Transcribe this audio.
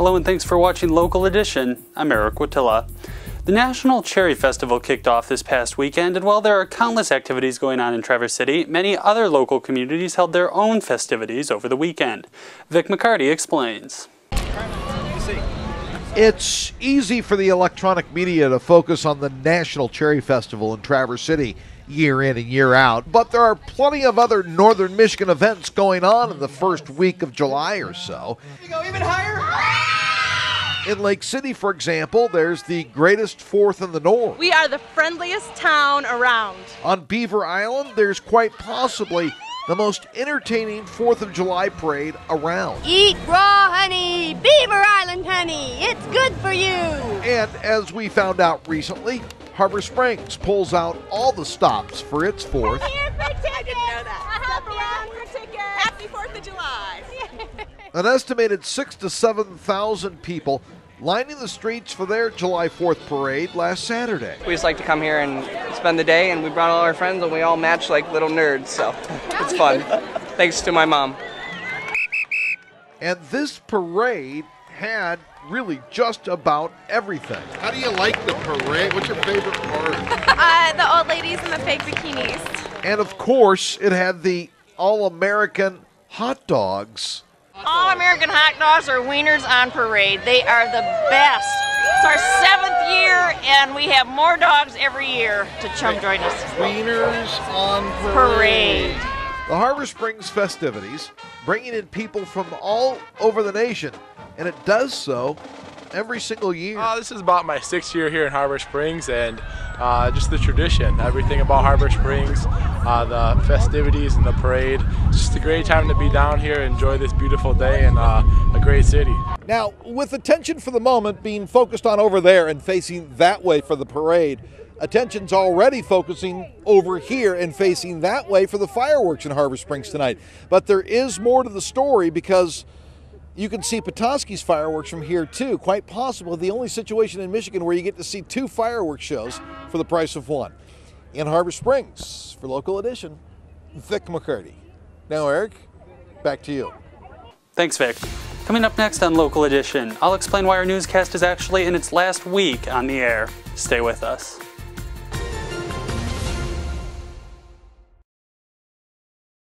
Hello and thanks for watching Local Edition. I'm Eric Watilla. The National Cherry Festival kicked off this past weekend, and while there are countless activities going on in Traverse City, many other local communities held their own festivities over the weekend. Vic McCarty explains. It's easy for the electronic media to focus on the National Cherry Festival in Traverse City year in and year out, but there are plenty of other northern Michigan events going on in the first week of July or so. go even higher. In Lake City, for example, there's the greatest fourth in the north. We are the friendliest town around. On Beaver Island, there's quite possibly the most entertaining 4th of July parade around. Eat raw honey, Beaver Island honey. It's good for you. And as we found out recently, Harbor Springs pulls out all the stops for its 4th. Here for tickets. I didn't know that. Happy for tickets. Happy 4th of July. An estimated 6 to 7,000 people lining the streets for their July 4th parade last Saturday. We just like to come here and spend the day, and we brought all our friends, and we all match like little nerds, so it's fun. Thanks to my mom. And this parade had really just about everything. How do you like the parade? What's your favorite part? Uh, the old ladies in the fake bikinis. And of course, it had the all American hot dogs. All American hot dogs are wieners on parade. They are the best. It's our seventh year, and we have more dogs every year to come join us. Wieners on Parade. The Harbor Springs festivities bringing in people from all over the nation, and it does so every single year. Uh, this is about my sixth year here in Harbor Springs, and uh, just the tradition, everything about Harbor Springs, uh, the festivities and the parade. It's just a great time to be down here, enjoy this beautiful day, and uh, a great city. Now, with attention for the moment being focused on over there and facing that way for the parade, attention's already focusing over here and facing that way for the fireworks in Harbor Springs tonight. But there is more to the story because you can see Petoskey's fireworks from here too. Quite possible the only situation in Michigan where you get to see two fireworks shows for the price of one. In Harbor Springs, for Local Edition, Vic McCarty. Now, Eric, back to you. Thanks, Vic. Coming up next on Local Edition, I'll explain why our newscast is actually in its last week on the air. Stay with us.